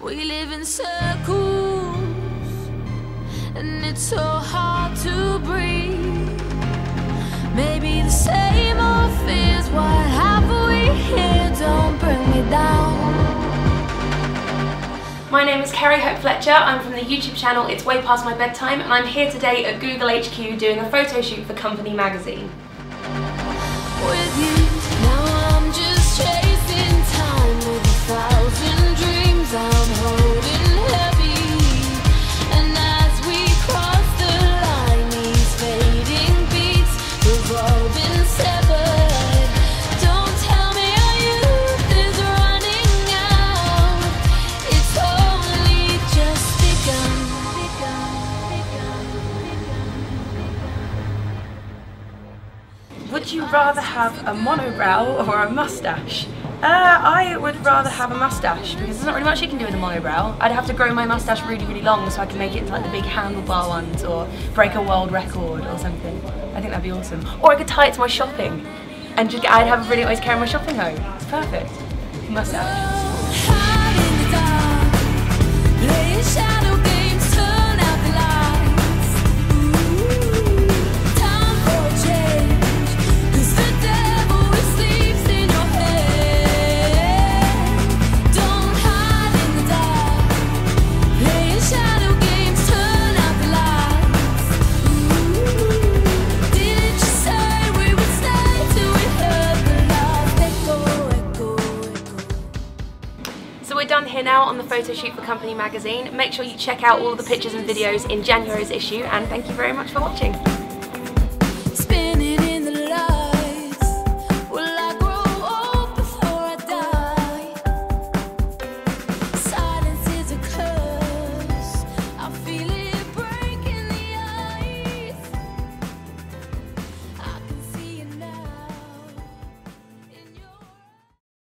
We live in circles, and it's so hard to breathe. Maybe the same old fears. What have we here? Don't bring me down. My name is Carrie Hope Fletcher. I'm from the YouTube channel It's Way Past My Bedtime, and I'm here today at Google HQ doing a photo shoot for Company Magazine. Would you rather have a monobrow or a mustache? Uh, I would rather have a mustache because there's not really much you can do with a monobrow. I'd have to grow my mustache really, really long so I can make it into like the big handlebar ones or break a world record or something. I think that'd be awesome. Or I could tie it to my shopping and just I'd have a brilliant way to carry my shopping home. It's perfect. Mustache. We're done here now on the photo shoot for Company Magazine. Make sure you check out all the pictures and videos in January's issue, and thank you very much for watching.